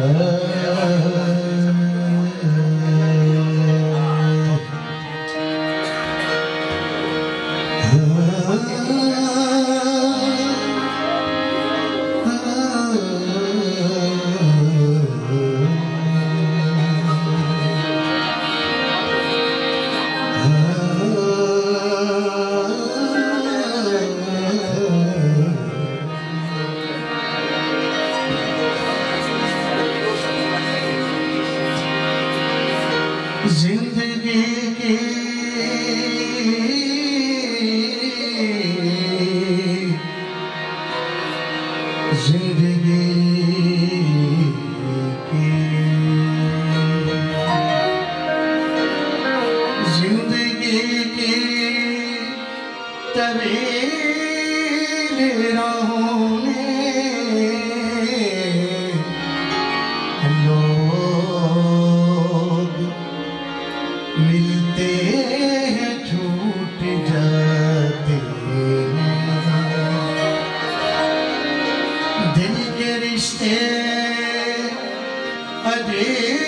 Oh. जिंदगी की जिंदगी Krishna Hare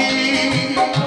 You.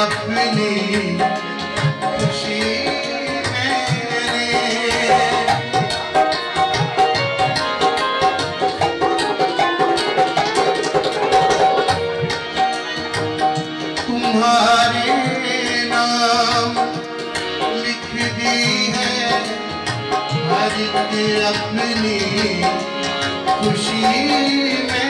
अपने खुशी नाम लिख दी है अपनी खुशी में।